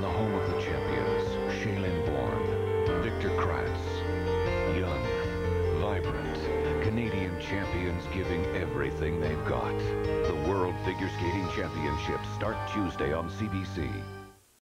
the home of the champions, Shae-Lynn Bourne, Victor Kraatz. Young, vibrant, Canadian champions giving everything they've got. The World Figure Skating Championships start Tuesday on CBC.